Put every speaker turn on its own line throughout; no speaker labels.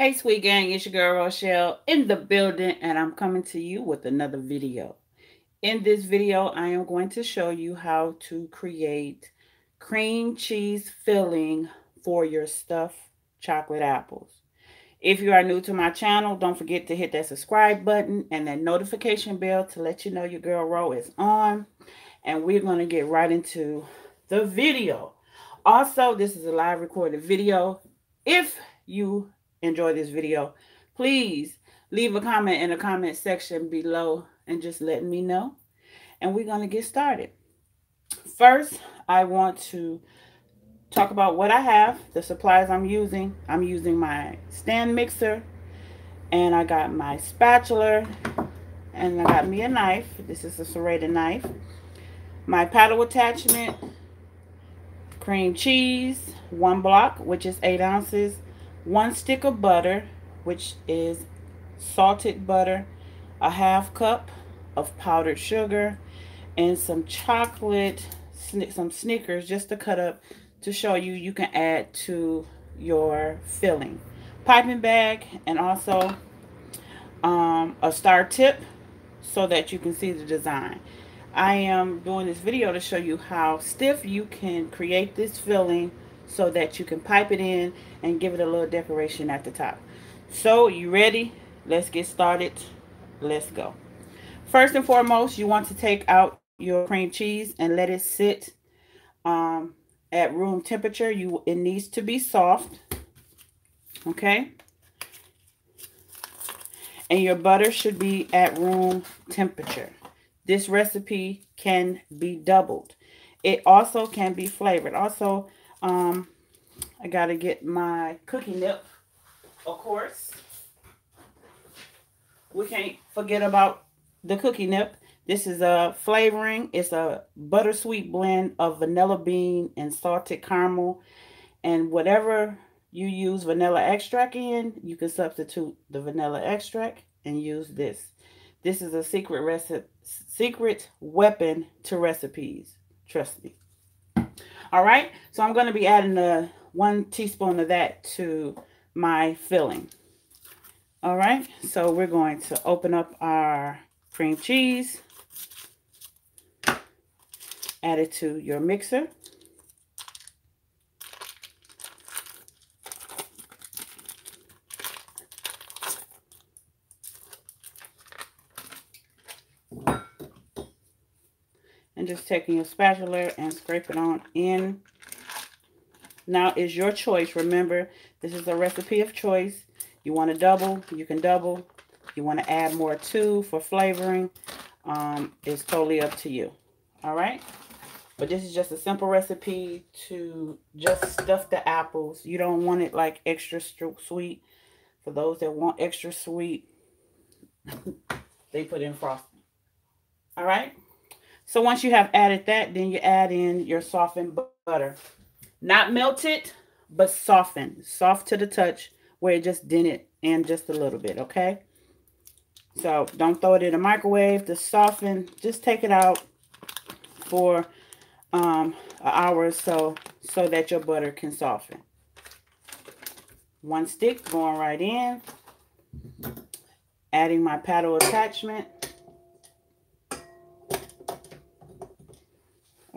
Hey, sweet gang, it's your girl Roshell in the building, and I'm coming to you with another video. In this video, I am going to show you how to create cream cheese filling for your stuffed chocolate apples. If you are new to my channel, don't forget to hit that subscribe button and that notification bell to let you know your girl Ro is on. And we're going to get right into the video. Also, this is a live recorded video. If you enjoy this video, please leave a comment in the comment section below and just let me know. And we're going to get started. First, I want to talk about what I have, the supplies I'm using. I'm using my stand mixer and I got my spatula and I got me a knife. This is a serrated knife. My paddle attachment, cream cheese, one block, which is eight ounces, one stick of butter, which is salted butter, a half cup of powdered sugar, and some chocolate, some Snickers just to cut up to show you you can add to your filling. Piping bag and also um, a star tip so that you can see the design. I am doing this video to show you how stiff you can create this filling so that you can pipe it in and give it a little decoration at the top. So, you ready? Let's get started. Let's go. First and foremost, you want to take out your cream cheese and let it sit um, at room temperature. You It needs to be soft. Okay? And your butter should be at room temperature. This recipe can be doubled. It also can be flavored. Also, um, I got to get my cookie nip, of course. We can't forget about the cookie nip. This is a flavoring. It's a buttersweet blend of vanilla bean and salted caramel. And whatever you use vanilla extract in, you can substitute the vanilla extract and use this. This is a secret recipe, secret weapon to recipes. Trust me. All right, so I'm going to be adding a one teaspoon of that to my filling. All right, so we're going to open up our cream cheese. Add it to your mixer. And just taking your spatula and scrape it on in. Now is your choice. Remember, this is a recipe of choice. You want to double, you can double. You want to add more too for flavoring. Um, it's totally up to you. All right. But this is just a simple recipe to just stuff the apples. You don't want it like extra sweet. For those that want extra sweet, they put in frosting. All right. So once you have added that, then you add in your softened butter. Not melted, but softened. Soft to the touch where it just dented in just a little bit, okay? So don't throw it in the microwave to soften. Just take it out for um, an hour or so so that your butter can soften. One stick going right in. Adding my paddle attachment.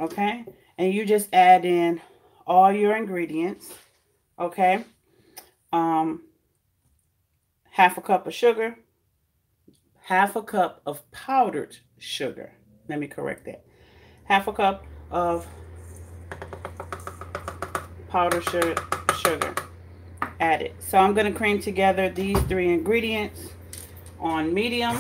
Okay? And you just add in all your ingredients, okay? Um, half a cup of sugar, half a cup of powdered sugar. Let me correct that. Half a cup of powdered sugar, sugar added. So I'm going to cream together these three ingredients on medium.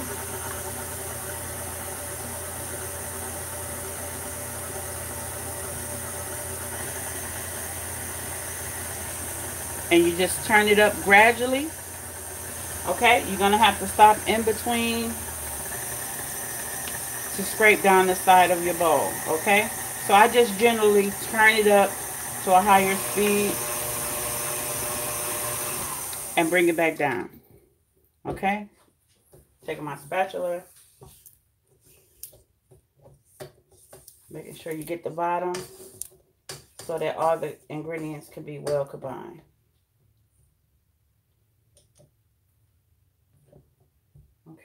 And you just turn it up gradually. Okay, you're going to have to stop in between to scrape down the side of your bowl. Okay, so I just generally turn it up to a higher speed and bring it back down. Okay, taking my spatula. Making sure you get the bottom so that all the ingredients can be well combined.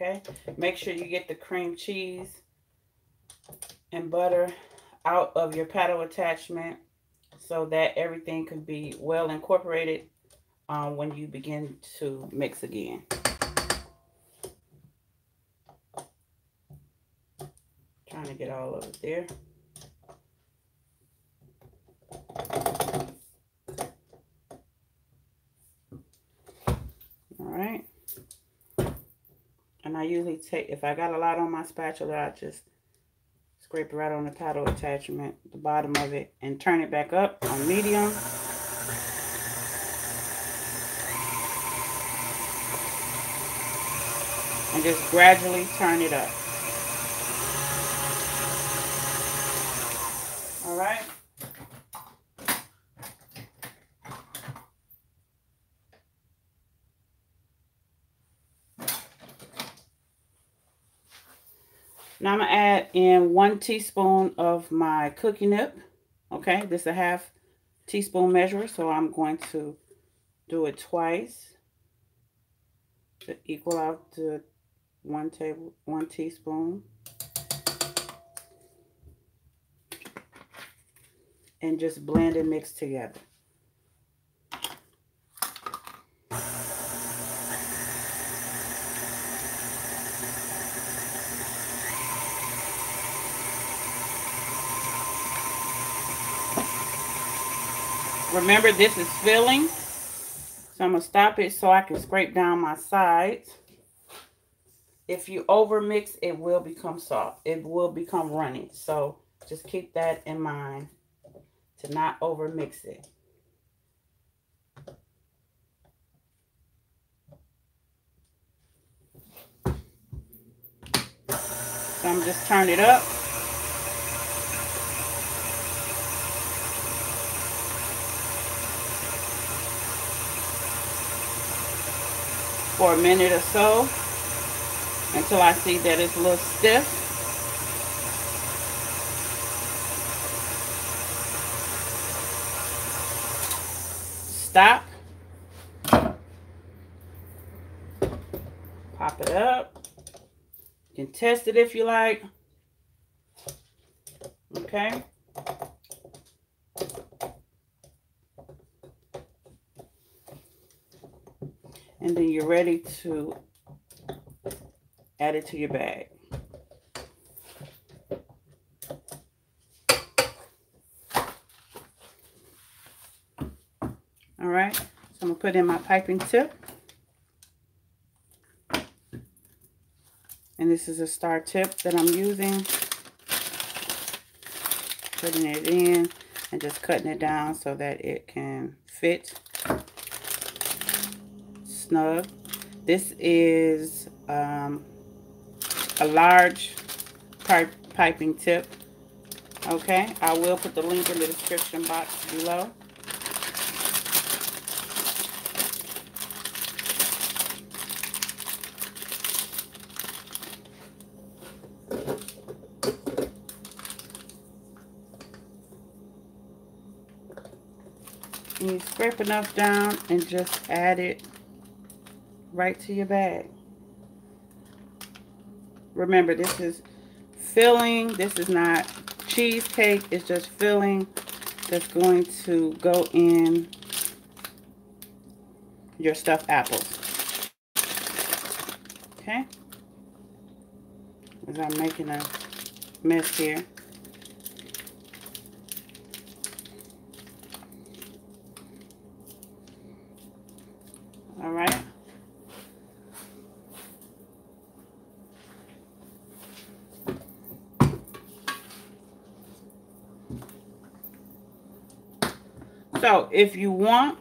Okay, make sure you get the cream cheese and butter out of your paddle attachment so that everything can be well incorporated um, when you begin to mix again. Trying to get all of it there. All right. And I usually take, if I got a lot on my spatula, I just scrape it right on the paddle attachment, the bottom of it, and turn it back up on medium. And just gradually turn it up. All right. Now I'm going to add in one teaspoon of my cookie nip. Okay, this is a half teaspoon measure, so I'm going to do it twice to equal out to one table, one teaspoon. And just blend and mix together. Remember, this is filling. So I'm going to stop it so I can scrape down my sides. If you over mix, it will become soft. It will become runny. So just keep that in mind to not over mix it. So I'm just turn it up. For a minute or so until I see that it's a little stiff. Stop. Pop it up. You can test it if you like. Okay. And then you're ready to add it to your bag. All right, so I'm gonna put in my piping tip. And this is a star tip that I'm using. Putting it in and just cutting it down so that it can fit snug. This is um, a large pipe piping tip. Okay, I will put the link in the description box below. And you scrape enough down and just add it right to your bag. Remember, this is filling. This is not cheesecake. It's just filling that's going to go in your stuffed apples. Okay? As I'm making a mess here. All right. So if you want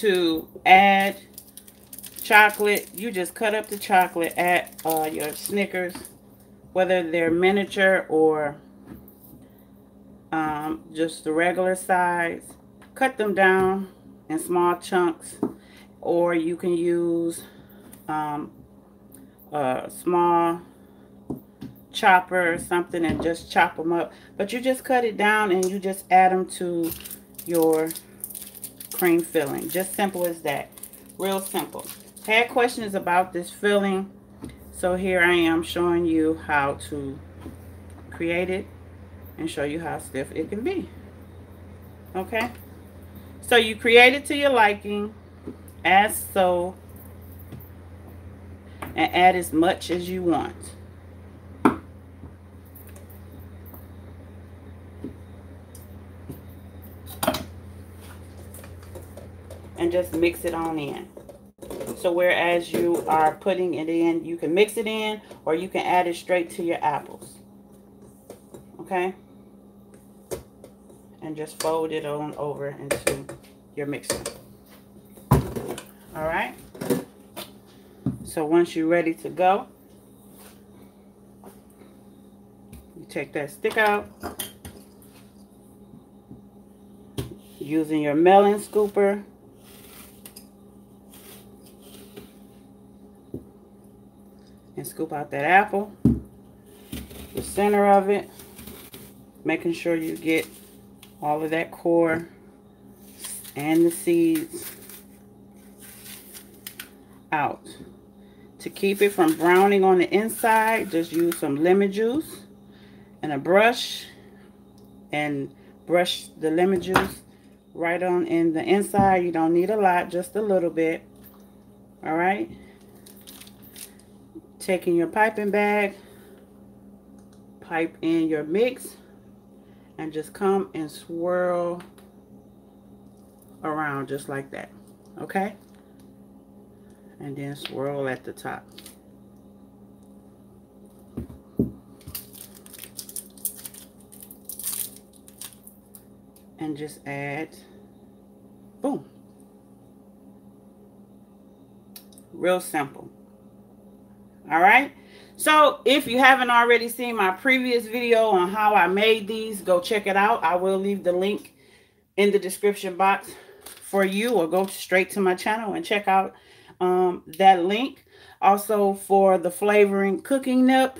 to add chocolate, you just cut up the chocolate, add uh, your Snickers, whether they're miniature or um, just the regular size. Cut them down in small chunks or you can use um, a small chopper or something and just chop them up. But you just cut it down and you just add them to your cream filling. Just simple as that. Real simple. had questions about this filling. So here I am showing you how to create it and show you how stiff it can be. Okay. So you create it to your liking as so and add as much as you want. And just mix it on in. So whereas you are putting it in, you can mix it in or you can add it straight to your apples. Okay? And just fold it on over into your mixer. All right? So once you're ready to go, you take that stick out. Using your melon scooper scoop out that apple, the center of it, making sure you get all of that core and the seeds out. To keep it from browning on the inside, just use some lemon juice and a brush and brush the lemon juice right on in the inside. You don't need a lot, just a little bit. All right taking your piping bag, pipe in your mix, and just come and swirl around just like that. Okay? And then swirl at the top. And just add, boom. Real simple. All right. So if you haven't already seen my previous video on how I made these, go check it out. I will leave the link in the description box for you or go straight to my channel and check out um, that link. Also for the flavoring cookie nip,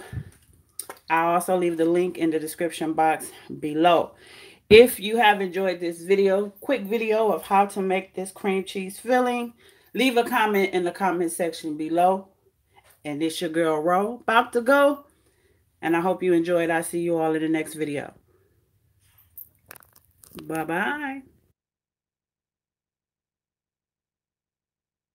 I'll also leave the link in the description box below. If you have enjoyed this video, quick video of how to make this cream cheese filling, leave a comment in the comment section below. And this your girl Ro, about to go. And I hope you enjoyed. I'll see you all in the next video. Bye-bye.